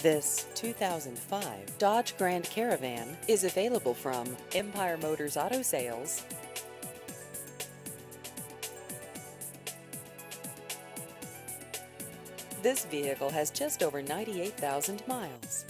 This 2005 Dodge Grand Caravan is available from Empire Motors Auto Sales. This vehicle has just over 98,000 miles.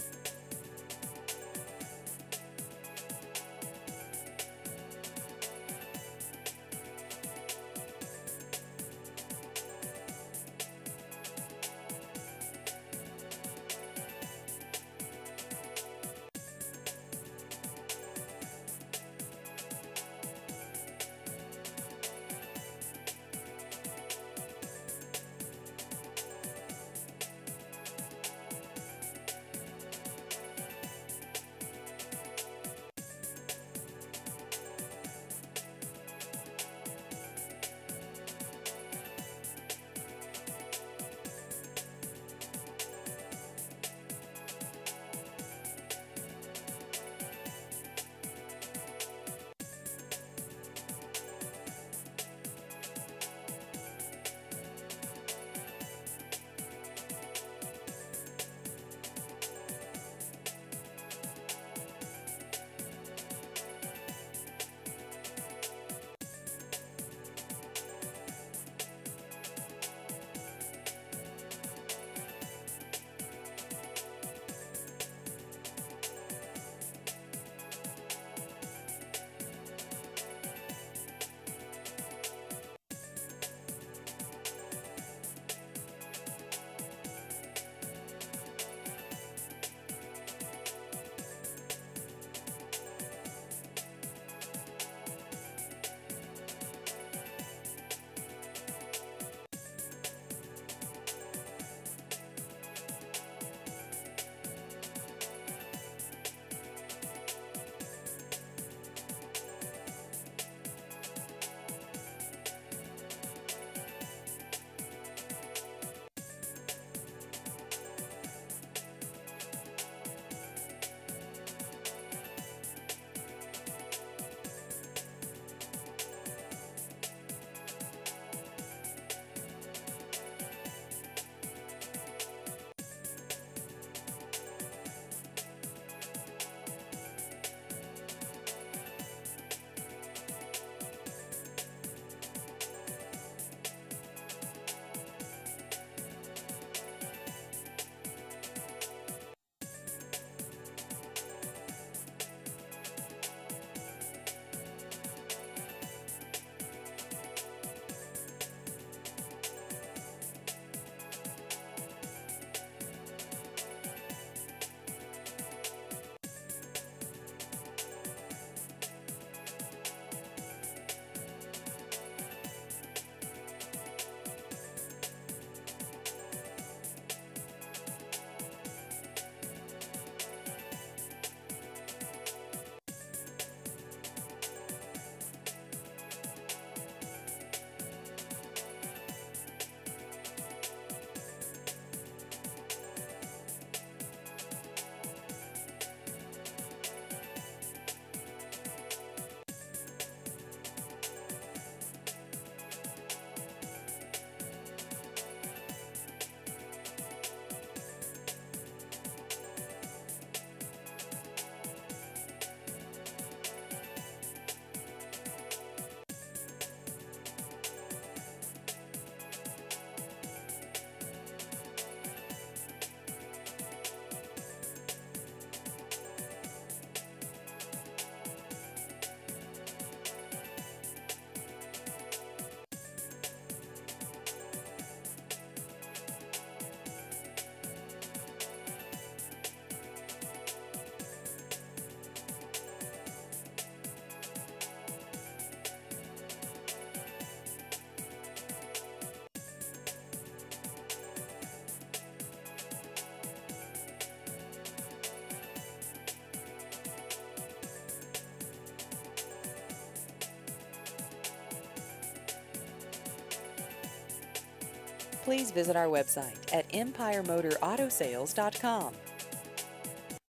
Please visit our website at empiremotorsautosales.com.